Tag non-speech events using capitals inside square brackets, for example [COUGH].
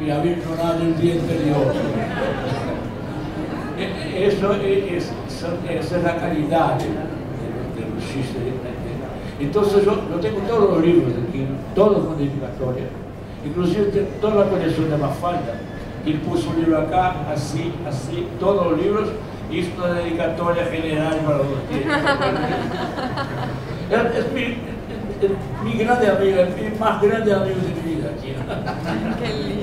y haber llorado el día anterior. Eso es, esa es la calidad de, los chistes. Entonces yo, tengo todos los libros aquí, todos con dedicatoria, inclusive toda la colección de Mafalda. Él puso un libro acá, así, así, todos los libros, hizo una dedicatoria general para los [LAUGHS] es, es, mi, es, mi grande amigo, el más grande amigo de che lì